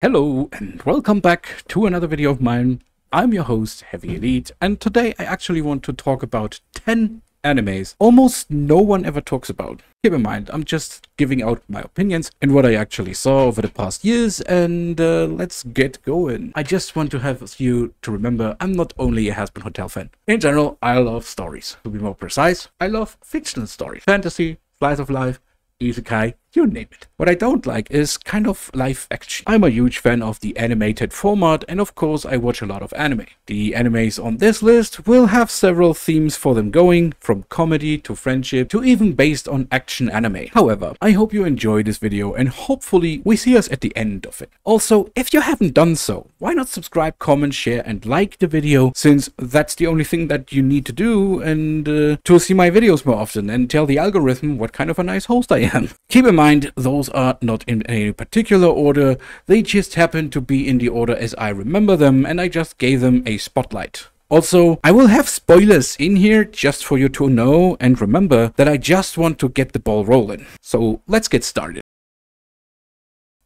Hello and welcome back to another video of mine. I'm your host Heavy Elite and today I actually want to talk about 10 animes almost no one ever talks about. Keep in mind, I'm just giving out my opinions and what I actually saw over the past years and uh, let's get going. I just want to have you to remember I'm not only a Hazbin Hotel fan. In general, I love stories. To be more precise, I love fictional stories. Fantasy, slice of life, isekai, you name it. What I don't like is kind of live action. I'm a huge fan of the animated format and of course I watch a lot of anime. The animes on this list will have several themes for them going, from comedy to friendship to even based on action anime. However, I hope you enjoy this video and hopefully we see us at the end of it. Also, if you haven't done so, why not subscribe, comment, share and like the video since that's the only thing that you need to do and uh, to see my videos more often and tell the algorithm what kind of a nice host I am. Keep in mind, those are not in any particular order, they just happen to be in the order as I remember them and I just gave them a spotlight. Also, I will have spoilers in here just for you to know and remember that I just want to get the ball rolling. So let's get started.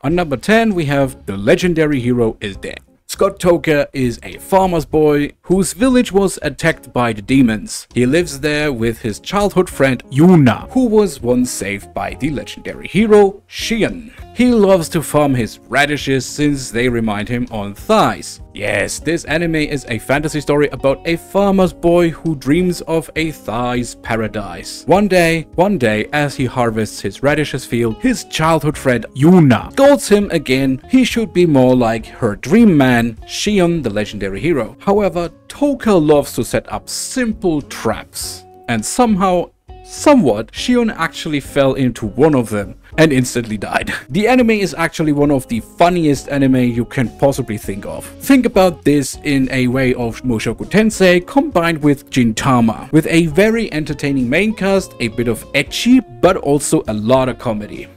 On number 10 we have The Legendary Hero is Dead. Scott Touka is a farmer's boy whose village was attacked by the demons. He lives there with his childhood friend Yuna, who was once saved by the legendary hero Shion. He loves to farm his radishes since they remind him on thighs. Yes, this anime is a fantasy story about a farmer's boy who dreams of a thighs paradise. One day, one day as he harvests his radishes field, his childhood friend Yuna scolds him again he should be more like her dream man, Shion the legendary hero. However, Touka loves to set up simple traps. And somehow Somewhat, Shion actually fell into one of them and instantly died. The anime is actually one of the funniest anime you can possibly think of. Think about this in a way of Mushoku Tensei combined with Gintama, with a very entertaining main cast, a bit of ecchi, but also a lot of comedy.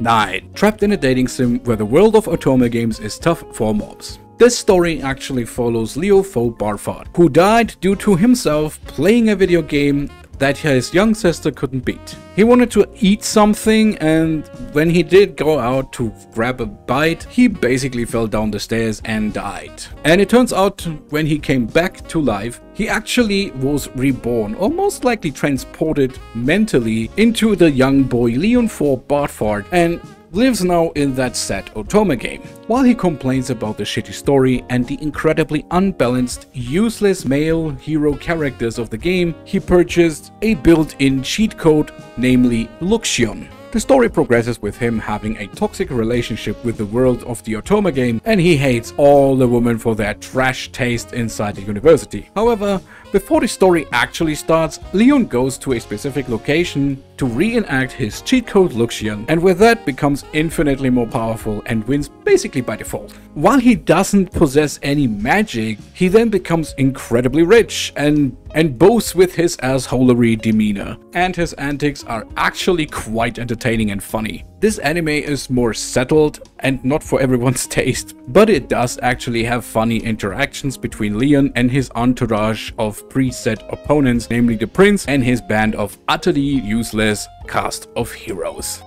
9. Trapped in a dating sim where the world of otome games is tough for mobs. This story actually follows Leo fou Bartfort, who died due to himself playing a video game that his young sister couldn't beat. He wanted to eat something and when he did go out to grab a bite, he basically fell down the stairs and died. And it turns out when he came back to life, he actually was reborn or most likely transported mentally into the young boy Leon fou Bartfort and lives now in that sad Otome game. While he complains about the shitty story and the incredibly unbalanced, useless male hero characters of the game, he purchased a built-in cheat code, namely Luxion. The story progresses with him having a toxic relationship with the world of the Otome game and he hates all the women for their trash taste inside the university. However, before the story actually starts, Leon goes to a specific location to reenact his cheat code Luxion, and with that becomes infinitely more powerful and wins basically by default. While he doesn't possess any magic, he then becomes incredibly rich and and boasts with his assholery demeanor. And his antics are actually quite entertaining and funny. This anime is more settled and not for everyone's taste, but it does actually have funny interactions between Leon and his entourage of preset opponents, namely the prince and his band of utterly useless cast of heroes.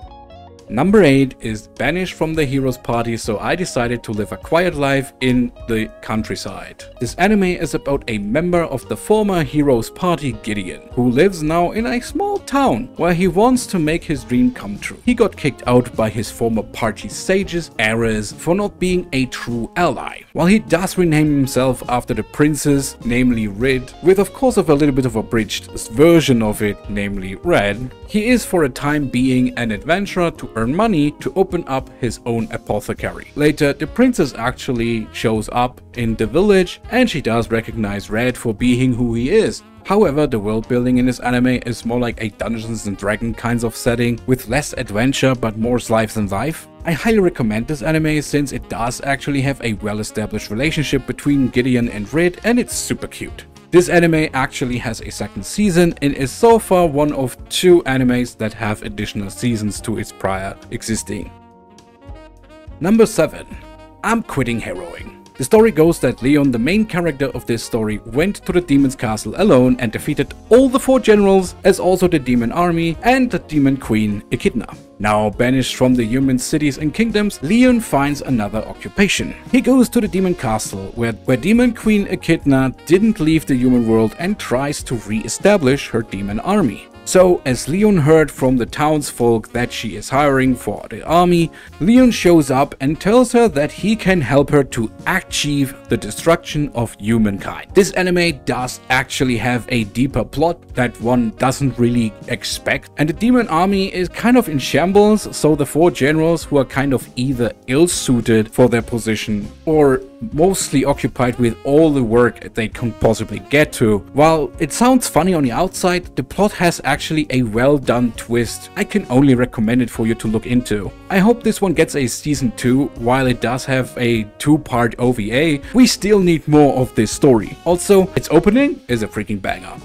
Number 8 is banished from the hero's party so I decided to live a quiet life in the countryside. This anime is about a member of the former hero's party Gideon, who lives now in a small town where he wants to make his dream come true. He got kicked out by his former party sages, Ares, for not being a true ally. While he does rename himself after the princess, namely Red, with of course of a little bit of a bridged version of it, namely Red, he is for a time being an adventurer to earn money to open up his own apothecary. Later, the princess actually shows up in the village and she does recognize Red for being who he is. However, the world building in this anime is more like a Dungeons and Dragons kinds of setting, with less adventure but more slice than life. I highly recommend this anime since it does actually have a well established relationship between Gideon and Red and it's super cute. This anime actually has a second season and is so far one of two animes that have additional seasons to its prior existing. Number 7. I'm quitting heroing. The story goes that Leon, the main character of this story, went to the demon's castle alone and defeated all the four generals, as also the demon army and the demon queen Echidna. Now banished from the human cities and kingdoms, Leon finds another occupation. He goes to the demon castle, where, where demon queen Echidna didn't leave the human world and tries to re-establish her demon army. So, as Leon heard from the townsfolk that she is hiring for the army, Leon shows up and tells her that he can help her to achieve the destruction of humankind. This anime does actually have a deeper plot that one doesn't really expect, and the demon army is kind of in shambles, so the four generals who are kind of either ill-suited for their position or mostly occupied with all the work they can possibly get to. While it sounds funny on the outside, the plot has actually a well done twist. I can only recommend it for you to look into. I hope this one gets a season 2, while it does have a two-part OVA, we still need more of this story. Also, its opening is a freaking banger.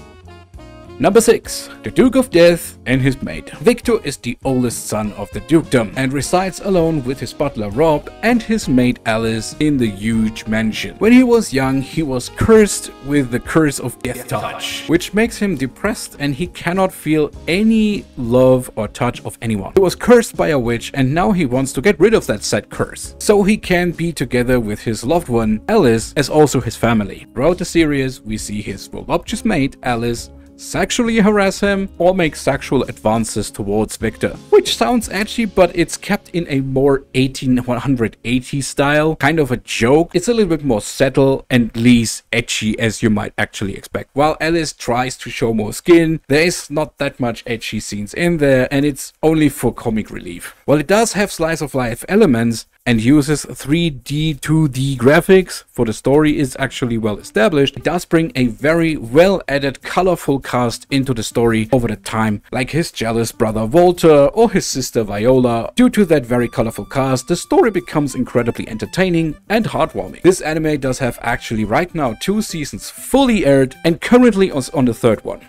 Number 6. The Duke of Death and his mate. Victor is the oldest son of the dukedom and resides alone with his butler Rob and his mate Alice in the huge mansion. When he was young, he was cursed with the curse of Death Touch, which makes him depressed and he cannot feel any love or touch of anyone. He was cursed by a witch and now he wants to get rid of that said curse, so he can be together with his loved one Alice as also his family. Throughout the series, we see his voluptuous mate Alice sexually harass him or make sexual advances towards Victor. Which sounds edgy, but it's kept in a more 1880 style, kind of a joke. It's a little bit more subtle and less edgy as you might actually expect. While Alice tries to show more skin, there is not that much edgy scenes in there and it's only for comic relief. While it does have slice of life elements, and uses 3D 2D graphics for the story is actually well established. It does bring a very well added colorful cast into the story over the time, like his jealous brother Walter or his sister Viola. Due to that very colorful cast, the story becomes incredibly entertaining and heartwarming. This anime does have actually right now two seasons fully aired and currently on the third one.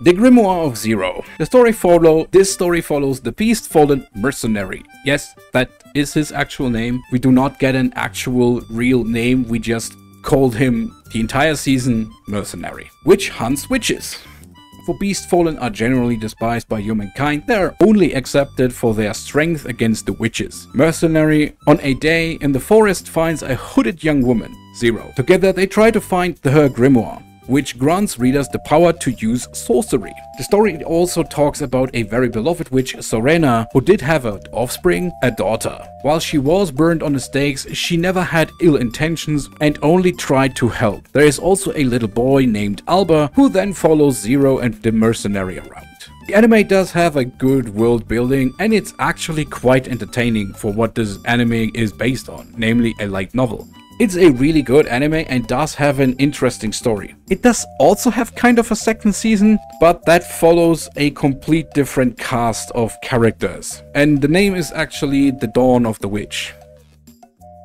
The Grimoire of Zero. The story follow this story follows the Beast Fallen Mercenary. Yes, that is his actual name. We do not get an actual real name, we just called him the entire season Mercenary, which hunts witches. For Beast Fallen are generally despised by humankind, they are only accepted for their strength against the witches. Mercenary, on a day in the forest, finds a hooded young woman, Zero. Together they try to find the her grimoire which grants readers the power to use sorcery. The story also talks about a very beloved witch, Sorena, who did have an offspring, a daughter. While she was burned on the stakes, she never had ill intentions and only tried to help. There is also a little boy named Alba, who then follows Zero and the mercenary around. The anime does have a good world building and it's actually quite entertaining for what this anime is based on, namely a light novel. It's a really good anime and does have an interesting story. It does also have kind of a second season, but that follows a complete different cast of characters. And the name is actually The Dawn of the Witch.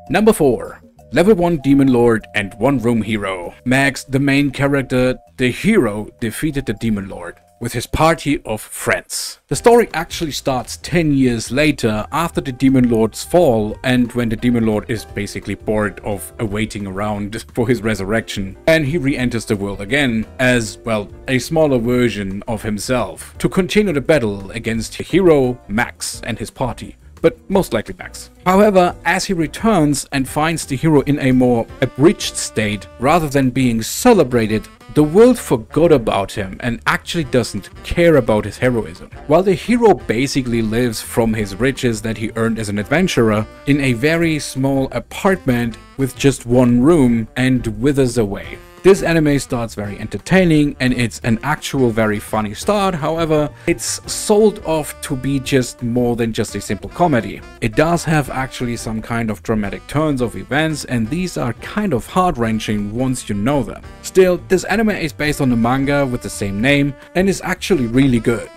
Number 4. Level 1 Demon Lord and 1 Room Hero. Max, the main character, the hero, defeated the Demon Lord with his party of friends. The story actually starts 10 years later after the Demon Lord's fall and when the Demon Lord is basically bored of awaiting around for his resurrection and he re-enters the world again as, well, a smaller version of himself to continue the battle against hero Max and his party but most likely Max. However, as he returns and finds the hero in a more abridged state, rather than being celebrated, the world forgot about him and actually doesn't care about his heroism. While the hero basically lives from his riches that he earned as an adventurer in a very small apartment with just one room and withers away. This anime starts very entertaining and it's an actual very funny start, however, it's sold off to be just more than just a simple comedy. It does have actually some kind of dramatic turns of events and these are kind of heart-wrenching once you know them. Still, this anime is based on the manga with the same name and is actually really good.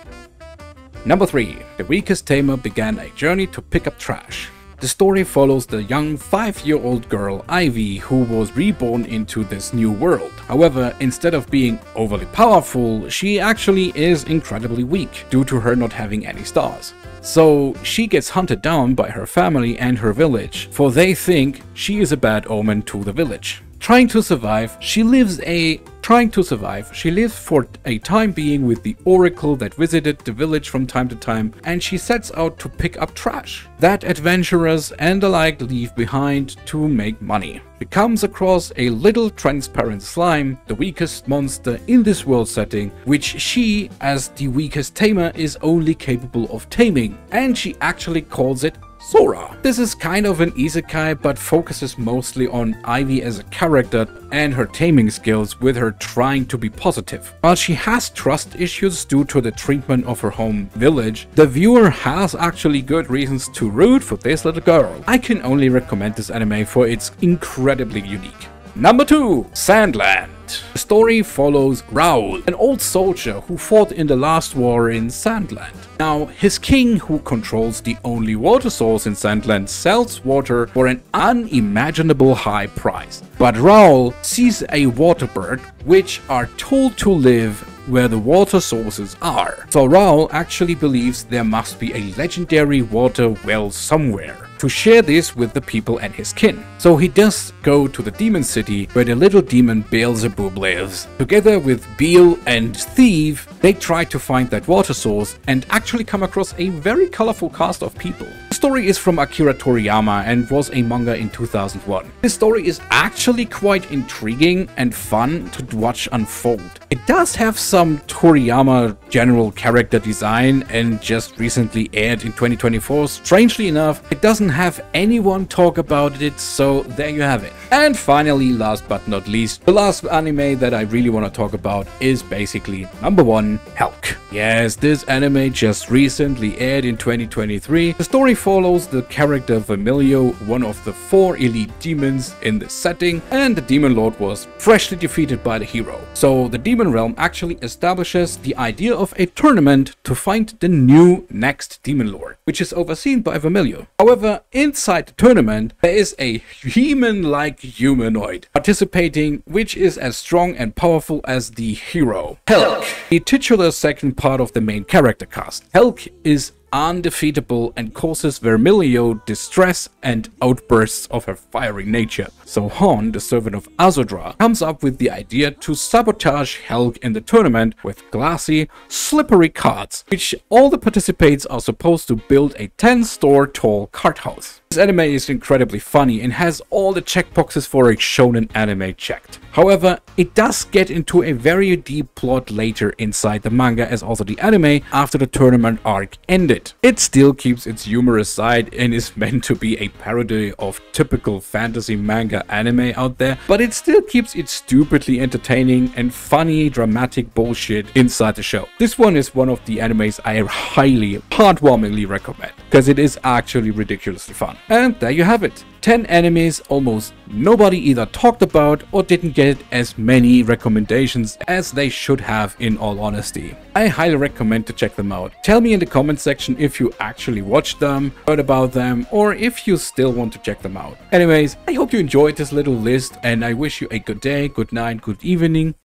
Number 3. The Weakest Tamer began a journey to pick up trash. The story follows the young 5-year-old girl Ivy who was reborn into this new world. However, instead of being overly powerful, she actually is incredibly weak due to her not having any stars. So she gets hunted down by her family and her village, for they think she is a bad omen to the village. Trying to survive, she lives a trying to survive. She lives for a time being with the oracle that visited the village from time to time and she sets out to pick up trash that adventurers and the like leave behind to make money. She comes across a little transparent slime, the weakest monster in this world setting, which she, as the weakest tamer, is only capable of taming, and she actually calls it Sora. This is kind of an isekai but focuses mostly on Ivy as a character and her taming skills with her trying to be positive. While she has trust issues due to the treatment of her home village, the viewer has actually good reasons to root for this little girl. I can only recommend this anime for its incredibly unique. Number 2. Sandland the story follows Raoul, an old soldier who fought in the last war in Sandland. Now, his king, who controls the only water source in Sandland, sells water for an unimaginable high price. But Raoul sees a water bird, which are told to live where the water sources are. So Raoul actually believes there must be a legendary water well somewhere to share this with the people and his kin. So he does go to the demon city where the little demon Beelzebub lives. Together with Beel and Thief, they try to find that water source and actually come across a very colorful cast of people. Story is from Akira Toriyama and was a manga in 2001. This story is actually quite intriguing and fun to watch unfold. It does have some Toriyama general character design and just recently aired in 2024. Strangely enough, it doesn't have anyone talk about it, so there you have it. And finally, last but not least, the last anime that I really want to talk about is basically number one, Helck. Yes, this anime just recently aired in 2023. The story follows the character Vermilio, one of the four elite demons in the setting, and the demon lord was freshly defeated by the hero. So the demon realm actually establishes the idea of a tournament to find the new next demon lord, which is overseen by Vermilio. However, inside the tournament, there is a human-like humanoid participating, which is as strong and powerful as the hero, Helck, the titular second part of the main character cast. Helck is undefeatable and causes Vermilio distress and outbursts of her fiery nature. So Hon, the servant of Azodra, comes up with the idea to sabotage Helck in the tournament with glassy, slippery cards, which all the participants are supposed to build a 10-store tall cart house. This anime is incredibly funny and has all the checkboxes for a shonen anime checked. However, it does get into a very deep plot later inside the manga as also the anime after the tournament arc ended. It still keeps its humorous side and is meant to be a parody of typical fantasy manga anime out there, but it still keeps its stupidly entertaining and funny dramatic bullshit inside the show. This one is one of the animes I highly, heartwarmingly recommend because it is actually ridiculously fun. And there you have it. 10 enemies almost nobody either talked about or didn't get as many recommendations as they should have in all honesty. I highly recommend to check them out. Tell me in the comment section if you actually watched them, heard about them, or if you still want to check them out. Anyways, I hope you enjoyed this little list and I wish you a good day, good night, good evening,